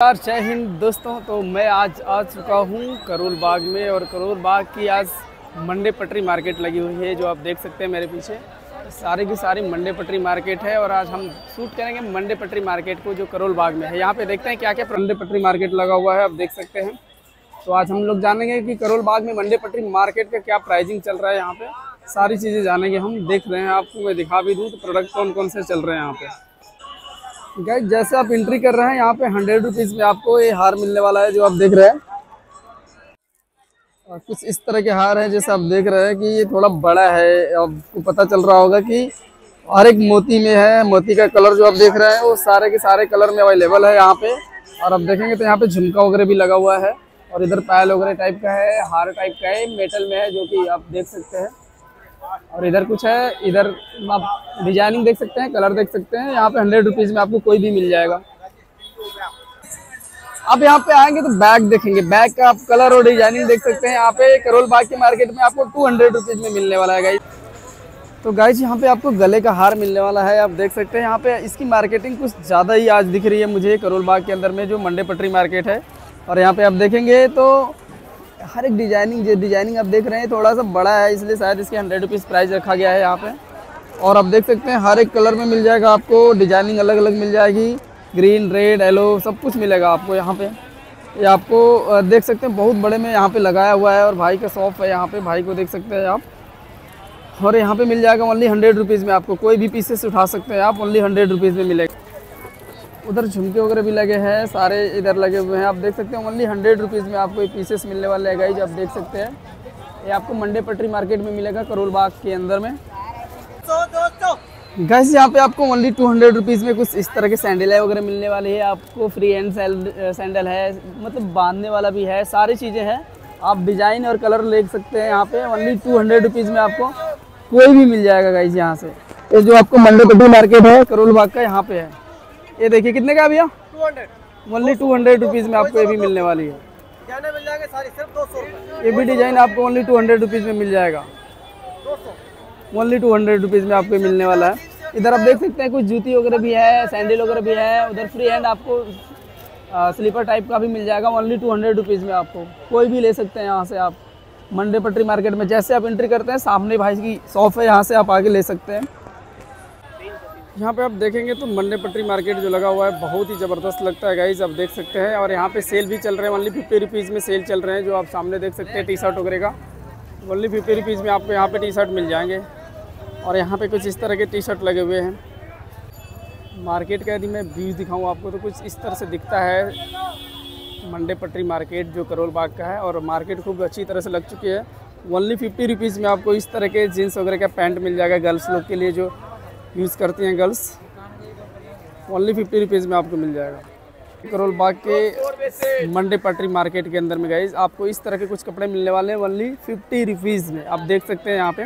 नमस्कार, जय हिंद। दोस्तों तो मैं आज आ चुका हूँ करोल बाग में और करोल बाग की आज मंडे पटरी मार्केट लगी हुई है, जो आप देख सकते हैं मेरे पीछे। सारी की सारी मंडे पटरी मार्केट है और आज हम शूट करेंगे मंडे पटरी मार्केट को, जो करोल बाग में है। यहाँ पे देखते हैं क्या क्या मंडे पटरी मार्केट लगा हुआ है, आप देख सकते हैं। तो आज हम लोग जानेंगे कि करोल बाग में मंडे पटरी मार्केट का क्या प्राइसिंग चल रहा है यहाँ पे। सारी चीज़ें जानेंगे हम, देख रहे हैं आपको, मैं दिखा भी दूँ तो प्रोडक्ट कौन कौन से चल रहे हैं यहाँ पे। गाइस जैसे आप एंट्री कर रहे हैं, यहाँ पे हंड्रेड रुपीज़ में आपको ये हार मिलने वाला है जो आप देख रहे हैं। और कुछ इस तरह के हार हैं जैसे आप देख रहे हैं कि ये थोड़ा बड़ा है। आपको पता चल रहा होगा कि हर एक मोती में है, मोती का कलर जो आप देख रहे हैं, वो सारे के सारे कलर में अवेलेबल है यहाँ पे। और आप देखेंगे तो यहाँ पे झुमका वगैरह भी लगा हुआ है। और इधर पायल वगैरह टाइप का है, हार टाइप का है मेटल में है, जो कि आप देख सकते हैं। और इधर कुछ है, इधर आप डिज़ाइनिंग देख सकते हैं, कलर देख सकते हैं, यहाँ पे हंड्रेड रुपीज़ में आपको कोई भी मिल जाएगा। आप यहाँ पे आएँगे तो बैग देखेंगे, बैग का आप कलर और डिज़ाइनिंग देख सकते हैं, यहाँ पे करोल बाग के मार्केट में आपको टू हंड्रेड रुपीज़ में मिलने वाला है गाइज़ तो गाइज़ यहाँ पे आपको गले का हार मिलने वाला है, आप देख सकते हैं, यहाँ पे इसकी मार्केटिंग कुछ ज़्यादा ही आज दिख रही है मुझे करोल बाग के अंदर में, जो मंडे पटरी मार्केट है। और यहाँ पे आप देखेंगे तो हर एक डिज़ाइनिंग, जो डिज़ाइनिंग आप देख रहे हैं, थोड़ा सा बड़ा है, इसलिए शायद इसके हंड्रेड रुपीज़ प्राइस रखा गया है यहाँ पे। और आप देख सकते हैं, हर एक कलर में मिल जाएगा आपको, डिज़ाइनिंग अलग अलग मिल जाएगी ग्रीन रेड येलो सब कुछ मिलेगा आपको यहाँ पे। ये यह आपको देख सकते हैं, बहुत बड़े में यहाँ पे लगाया हुआ है, और भाई का शॉप है यहाँ पे, भाई को देख सकते हैं आप। और यहाँ पे मिल जाएगा ओनली हंड्रेड रुपीज़ में आपको, कोई भी पीसेस उठा सकते हैं आप ओनली हंड्रेड रुपीज़ में मिलेगा। उधर झुमके वगैरह भी लगे हैं, सारे इधर लगे हुए हैं। आप देख सकते हैं ओनली हंड्रेड रुपीज़ में आपको ये पीसेस मिलने वाले हैं गाइज़ आप देख सकते हैं। ये आपको मंडे पटरी मार्केट में मिलेगा, करोल बाग के अंदर में। गैस यहाँ पे आपको ओनली टू हंड्रेड रुपीज़ में कुछ इस तरह के सैंडल है वगैरह मिलने वाली है। आपको फ्री हैंड सैंडल है मतलब बांधने वाला भी है, सारी चीज़ें हैं। आप डिज़ाइन और कलर ले सकते हैं यहाँ पे। ओनली टू हंड्रेड रुपीज़ में आपको कोई भी मिल जाएगा गाइज़ यहाँ से। ये जो आपको मंडे पटरी मार्केट है, करोल बाग का यहाँ पे है। ये देखिए कितने का भैया? ओनली टू हंड्रेड रुपीज़ में आपको ये भी मिलने वाली है। मिल जाएँगे सारी सिर्फ़ दो सौ ये भी डिज़ाइन आपको ओनली टू हंड्रेड रुपीज़ में मिल जाएगा। ओनली टू हंड्रेड रुपीज़ में आपको मिलने वाला है। इधर आप देख सकते हैं कुछ जूती वगैरह भी है सैंडल वगैरह भी है उधर फ्री हैंड आपको स्लीपर टाइप का भी मिल जाएगा ओनली टू हंड्रेड रुपीज़ में आपको। कोई भी ले सकते हैं यहाँ से आप। मंडे पटरी मार्केट में जैसे आप एंट्री करते हैं सामने भाई की शॉप है यहाँ से आप आगे ले सकते हैं। यहाँ पे आप देखेंगे तो मंडे पटरी मार्केट जो लगा हुआ है, बहुत ही ज़बरदस्त लगता है गाइज़ आप देख सकते हैं। और यहाँ पे सेल भी चल रहे हैं ओनली फिफ्टी रुपीज़ में सेल चल रहे हैं, जो आप सामने देख सकते हैं टी शर्ट वगैरह का। ओनली फिफ्टी रुपीज़ में आपको यहाँ पे टी शर्ट मिल जाएँगे। और यहाँ पे कुछ इस तरह के टी शर्ट लगे हुए हैं। मार्केट का यदि मैं व्यूज़ दिखाऊँ आपको तो कुछ इस तरह से दिखता है मंडे पटरी मार्केट, जो करोल बाग का है। और मार्केट खूब अच्छी तरह से लग चुकी है। ओनली फिफ्टी रुपीज़ में आपको इस तरह के जीन्स वगैरह का पैंट मिल जाएगा गर्ल्स लोग के लिए, जो यूज़ करती हैं गर्ल्स ओनली फिफ्टी रुपीज़ में आपको मिल जाएगा। करोल बाग के मंडे पटरी मार्केट के अंदर में गई आपको इस तरह के कुछ कपड़े मिलने वाले हैं ओनली फिफ्टी रुपीज़ में। आप देख सकते हैं यहाँ पे।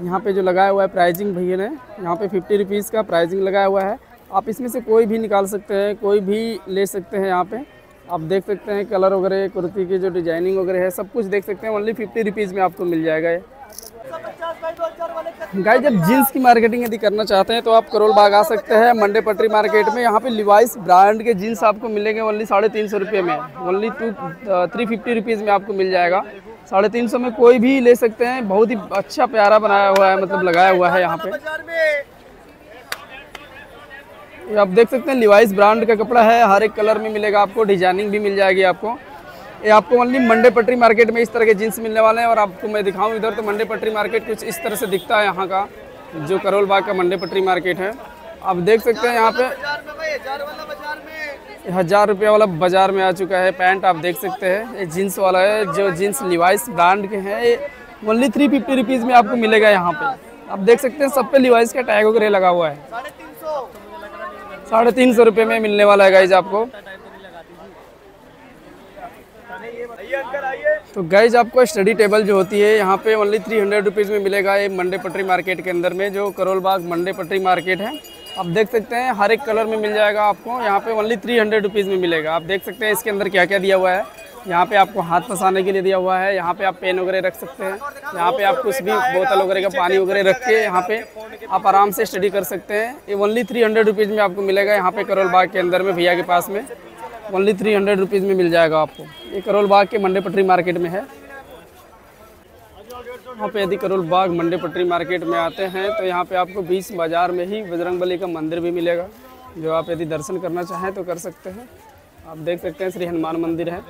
यहाँ पे जो लगाया हुआ है प्राइजिंग भैया ने, यहाँ पे फिफ्टी रुपीज़ का प्राइजिंग लगाया हुआ है। आप इसमें से कोई भी निकाल सकते हैं, कोई भी ले सकते हैं यहाँ पे। आप देख सकते हैं कलर वगैरह, कुर्ती की जो डिज़ाइनिंग वगैरह है, सब कुछ देख सकते हैं ओनली फिफ्टी रुपीज़ में आपको मिल जाएगा ये। गाय जब जीन्स की मार्केटिंग यदि करना चाहते हैं तो आप करोल बाग आ सकते हैं मंडे पटरी मार्केट में। यहाँ पे लिवाइस ब्रांड के जीन्स आपको मिलेंगे ओनली साढ़े तीन सौ रुपये में। Only two three fifty rupees में आपको मिल जाएगा। साढ़े तीन सौ में कोई भी ले सकते हैं। बहुत ही अच्छा प्यारा बनाया हुआ है मतलब लगाया हुआ है यहाँ पे। आप देख सकते हैं लिवाइस ब्रांड का कपड़ा है। हर एक कलर में मिलेगा आपको डिज़ाइनिंग भी मिल जाएगी आपको। ये आपको ओनली मंडे पटरी मार्केट में इस तरह के जीन्स मिलने वाले हैं और आपको मैं दिखाऊँ इधर तो मंडे पटरी मार्केट कुछ इस तरह से दिखता है यहाँ का, जो करोल बाग का मंडे पटरी मार्केट है। आप देख सकते हैं यहाँ पे हज़ार रुपये वाला बाज़ार में आ चुका है, पैंट आप देख सकते हैं, ये जीन्स वाला है, जो जीन्स लिवाइस ब्रांड के हैं, ये ओनली थ्री फिफ्टी रुपीज़ में आपको मिलेगा यहाँ पे। आप देख सकते हैं सब पे लिवाइस का टैग वगैरह लगा हुआ है। साढ़े तीन सौ। रुपये में मिलने वाला है गाइज़ आपको। तो गाइज़ आपको स्टडी टेबल जो होती है, यहाँ पे ओनली थ्री हंड्रेड रुपीज़ में मिलेगा ये मंडे पटरी मार्केट के अंदर में, जो करोल बाग मंडे पटरी मार्केट है। आप देख सकते हैं, हर एक कलर में मिल जाएगा आपको, यहाँ पे ओनली थ्री हंड्रेड रुपीज़ में मिलेगा। आप देख सकते हैं, इसके अंदर क्या क्या दिया हुआ है। यहाँ पे आपको हाथ फंसाने के लिए दिया हुआ है, यहाँ पे आप पेन वगैरह रख सकते हैं, यहाँ पे आप कुछ भी बोतल वगैरह का पानी वगैरह रख के यहाँ पे आप आराम से स्टडी कर सकते हैं। ये ओनली थ्री हंड्रेड रुपीज़ में आपको मिलेगा यहाँ पे करोल बाग के अंदर में, भैया के पास में। ओनली थ्री हंड्रेड रुपीज़ में मिल जाएगा आपको। ये करोल बाग के मंडे पटरी मार्केट में है। यहाँ पे यदि करोल बाग मंडे पटरी मार्केट में आते हैं तो यहाँ पे आपको बीच बाज़ार में ही बजरंग बली का मंदिर भी मिलेगा, जो आप यदि दर्शन करना चाहें तो कर सकते हैं। आप देख सकते हैं श्री हनुमान मंदिर है।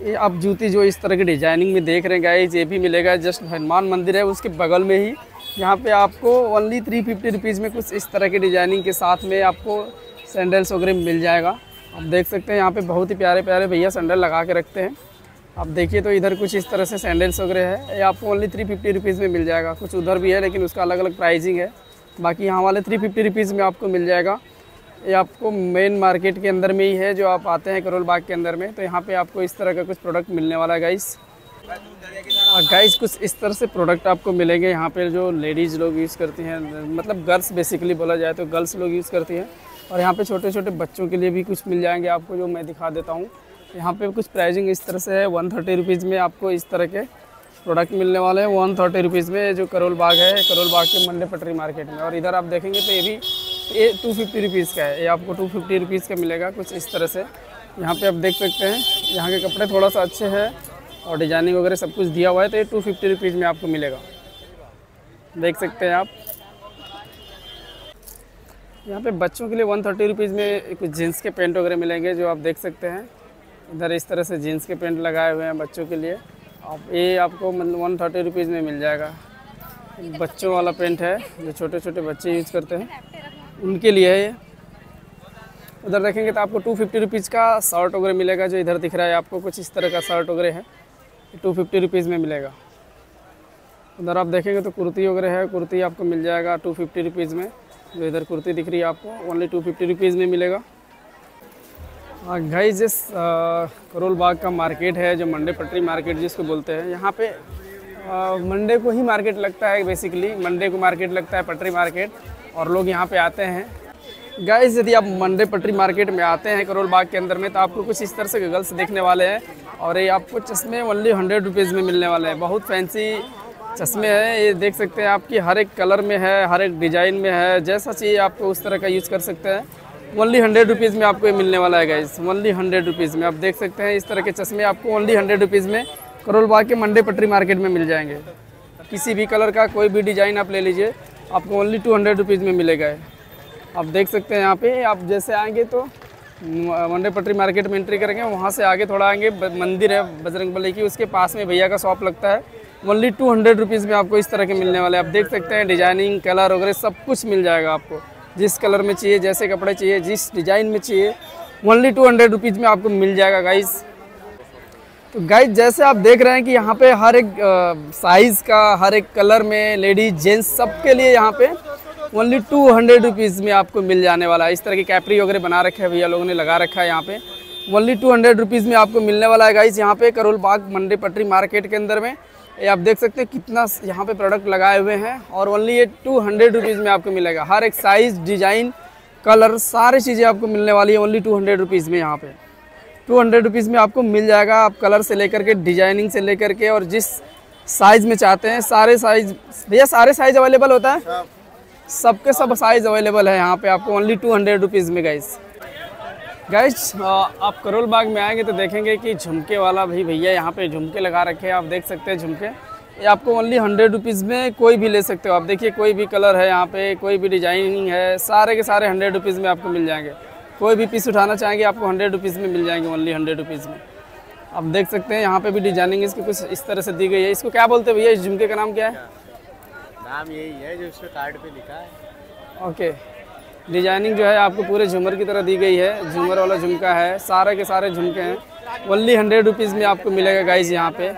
ये आप जूती जो इस तरह की डिज़ाइनिंग में देख रहे हैं, गाइस, ये भी मिलेगा, जस्ट हनुमान मंदिर है, उसके बगल में ही यहाँ पे आपको ओनली थ्री फिफ्टी रुपीज़ में कुछ इस तरह की डिज़ाइनिंग के साथ में आपको सैंडल्स वगैरह मिल जाएगा। आप देख सकते हैं यहाँ पे बहुत ही प्यारे प्यारे भैया सैंडल लगा के रखते हैं। आप देखिए तो इधर कुछ इस तरह से सैंडल्स वगैरह है। ये आपको ओनली थ्री फिफ्टी रुपीज़ में मिल जाएगा। कुछ उधर भी है, लेकिन उसका अलग अलग प्राइजिंग है। बाकी यहाँ वाले थ्री फिफ्टी रुपीज़ में आपको मिल जाएगा। ये आपको मेन मार्केट के अंदर में ही है, जो आप आते हैं करोल बाग के अंदर में। तो यहाँ पे आपको इस तरह का कुछ प्रोडक्ट मिलने वाला है गाइस गाइस कुछ इस तरह से प्रोडक्ट आपको मिलेंगे। यहाँ पे जो लेडीज़ लोग यूज़ करती हैं मतलब गर्ल्स बेसिकली बोला जाए तो गर्ल्स लोग यूज़ करती हैं। और यहाँ पे छोटे छोटे बच्चों के लिए भी कुछ मिल जाएँगे आपको, जो मैं दिखा देता हूँ। यहाँ पे कुछ प्राइजिंग इस तरह से है। वन थर्टी रुपीज़ में आपको इस तरह के प्रोडक्ट मिलने वाले हैं। वन थर्टी रुपीज़ में जो करोल बाग है करोल बाग के मंडे पटरी मार्केट में। और इधर आप देखेंगे तो ये भी, ये टू फिफ्टी रुपीज़ का है। ये आपको टू फिफ्टी रुपीज़ का मिलेगा कुछ इस तरह से। यहाँ पे आप देख सकते हैं, यहाँ के कपड़े थोड़ा सा अच्छे हैं। और डिज़ाइनिंग वगैरह सब कुछ दिया हुआ है तो ये टू फिफ्टी रुपीज़ में आपको मिलेगा। देख सकते हैं आप। यहाँ पे बच्चों के लिए वन थर्टी रुपीज़ में कुछ जीन्स के पेंट वगैरह मिलेंगे, जो आप देख सकते हैं। इधर इस तरह से जीन्स के पेंट लगाए हुए हैं बच्चों के लिए। आप, ये आपको मतलब वन थर्टी रुपीज़ में मिल जाएगा। बच्चों वाला पेंट है, जो छोटे छोटे बच्चे यूज़ करते हैं। उनके लिए है ये। उधर देखेंगे तो आपको टू फिफ्टी रुपीज़ का शर्ट वगैरह मिलेगा, जो इधर दिख रहा है आपको। कुछ इस तरह का शर्ट वगैरह है। टू फिफ्टी रुपीज़ में मिलेगा। उधर आप देखेंगे तो कुर्ती वगैरह है, कुर्ती आपको मिल जाएगा टू फिफ्टी रुपीज़ में। जो इधर कुर्ती दिख रही है आपको ओनली टू फिफ्टी रुपीज़ में मिलेगा। गाइस जिस करोल बाग का मार्केट है, जो मंडे पटरी मार्केट जिसको बोलते हैं। यहाँ पे मंडे को ही मार्केट लगता है बेसिकली मंडे को मार्केट लगता है पटरी मार्केट और लोग यहाँ पे आते हैं। गाइस यदि आप मंडे पटरी मार्केट में आते हैं करोल बाग के अंदर में तो आपको कुछ इस तरह से गगल्स देखने वाले हैं। और ये आपको चश्मे ओनली हंड्रेड रुपीज़ में मिलने वाले हैं। बहुत फैंसी चश्मे हैं। ये देख सकते हैं आपकी हर एक कलर में है, हर एक डिज़ाइन में है। जैसा चाहिए आपको उस तरह का यूज़ कर सकते हैं। ओनली हंड्रेड रुपीज़ में आपको ये मिलने वाला है गाइस ओनली हंड्रेड रुपीज़ में। आप देख सकते हैं इस तरह के चश्मे आपको ओनली हंड्रेड रुपीज़ में करोल बाग के मंडे पटरी मार्केट में मिल जाएँगे। किसी भी कलर का कोई भी डिज़ाइन आप ले लीजिए, आपको ओनली टू हंड्रेड रुपीज़ में मिलेगा आप देख सकते हैं यहाँ पे। आप जैसे आएँगे तो मंडे पटरी मार्केट में एंट्री करेंगे, वहाँ से आगे थोड़ा आएँगे। मंदिर है बजरंग बली की, उसके पास में भैया का शॉप लगता है। ओनली टू हंड्रेड रुपीज़ में आपको इस तरह के मिलने वाले आप देख सकते हैं डिज़ाइनिंग कलर वगैरह सब कुछ मिल जाएगा आपको। जिस कलर में चाहिए, जैसे कपड़े चाहिए, जिस डिज़ाइन में चाहिए ओनली टू हंड्रेड रुपीज़ में आपको मिल जाएगा गाइस तो गाइस जैसे आप देख रहे हैं कि यहाँ पे हर एक साइज़ का, हर एक कलर में लेडीज़ जेंट्स सबके लिए यहाँ पे ओनली टू हंड्रेड रुपीज़ में आपको मिल जाने वाला है। इस तरह की कैपरी वगैरह बना रखे हैं भैया, लोगों ने लगा रखा है यहाँ पे। ओनली टू हंड्रेड रुपीज़ में आपको मिलने वाला है गाइस यहाँ पे करोल बाग मंडी पटरी मार्केट के अंदर में। ये आप देख सकते हैं कितना यहाँ पे प्रोडक्ट लगाए हुए हैं और ओनली ये टू हंड्रेड रुपीज़ में आपको मिलेगा। हर एक साइज़ डिज़ाइन कलर सारी चीज़ें आपको मिलने वाली है ओनली टू हंड्रेड रुपीज़ में यहाँ पे। टू हंड्रेड रुपीज़ में आपको मिल जाएगा आप कलर से लेकर के डिज़ाइनिंग से लेकर के और जिस साइज़ में चाहते हैं, सारे साइज़ भैया, सारे साइज़ अवेलेबल होता है? सबके सब साइज़ अवेलेबल है यहाँ पे, आपको ओनली टू हंड्रेड रुपीज़ में गाइस गाइस आप करोल बाग में आएँगे तो देखेंगे कि झुमके वाला भी भैया यहाँ पे झुमके लगा रखे हैं। आप देख सकते हैं झुमके। ये आपको ओनली हंड्रेड रुपीज़ में कोई भी ले सकते हो। आप देखिए, कोई भी कलर है यहाँ पे, कोई भी डिज़ाइनिंग है, सारे के सारे हंड्रेड रुपीज़ में आपको मिल जाएँगे। कोई भी पीस उठाना चाहेंगे, आपको हंड्रेड रुपीज़ में मिल जाएँगे ओनली हंड्रेड रुपीज़ में। आप देख सकते हैं, यहाँ पे भी डिज़ाइनिंग इसकी कुछ इस तरह से दी गई है। इसको क्या बोलते हैं भैया? इस झुमके का नाम क्या है? नाम यही है जो उसके कार्ड पे लिखा है। ओके। डिज़ाइनिंग जो है आपको पूरे झूमर की तरह दी गई है। झूमर वाला झुमका है। सारे के सारे झुमके हैं। ओनली हंड्रेड रुपीज़ में आपको मिलेगा गाइज़ यहाँ पे।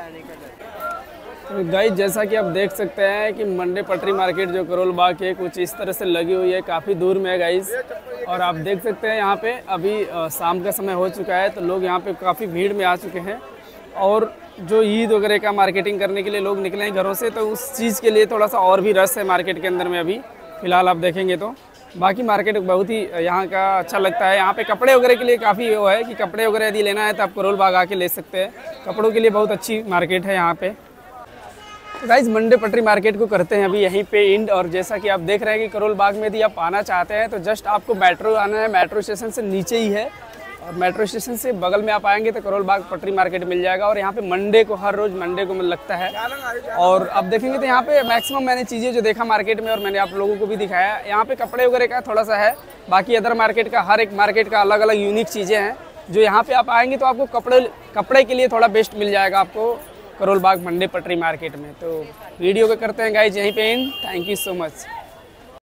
तो गाइज़ जैसा कि आप देख सकते हैं कि मंडे पटरी मार्केट जो करोल बाग है कुछ इस तरह से लगी हुई है। काफ़ी दूर में है गाइज़ और आप देख सकते हैं यहाँ पे अभी शाम का समय हो चुका है। तो लोग यहाँ पे काफ़ी भीड़ में आ चुके हैं। और जो ईद वगैरह का मार्केटिंग करने के लिए लोग निकले हैं घरों से तो उस चीज़ के लिए थोड़ा सा और भी रस है मार्केट के अंदर में अभी, फ़िलहाल आप देखेंगे तो। बाकी मार्केट बहुत ही, यहाँ का अच्छा लगता है। यहाँ पे कपड़े वगैरह के लिए काफ़ी वो है कि कपड़े वगैरह यदि लेना है तो आप करोल बाग आके ले सकते हैं। कपड़ों के लिए बहुत अच्छी मार्केट है यहाँ पे। गाइज़ मंडे पटरी मार्केट को करते हैं अभी यहीं पे इंड और जैसा कि आप देख रहे हैं कि करोल बाग में यदि आप आना चाहते हैं तो जस्ट आपको मेट्रो आना है। मेट्रो स्टेशन से नीचे ही है। और मेट्रो स्टेशन से बगल में आप आएँगे तो करोल बाग पटरी मार्केट मिल जाएगा और यहाँ पे मंडे को, हर रोज़ मंडे को मिल लगता है। और अब देखेंगे तो यहाँ पे मैक्सिमम मैंने चीज़ें जो देखा मार्केट में और मैंने आप लोगों को भी दिखाया, यहाँ पे कपड़े वगैरह का थोड़ा सा है, बाकी अदर मार्केट का, हर एक मार्केट का अलग अलग यूनिक चीज़ें हैं, जो यहाँ पे आप आएँगे तो आपको कपड़े कपड़े के लिए थोड़ा बेस्ट मिल जाएगा आपको करोल बाग मंडे पटरी मार्केट में। तो वीडियो को करते हैं गाइज़ यहीं पे इन थैंक यू सो मच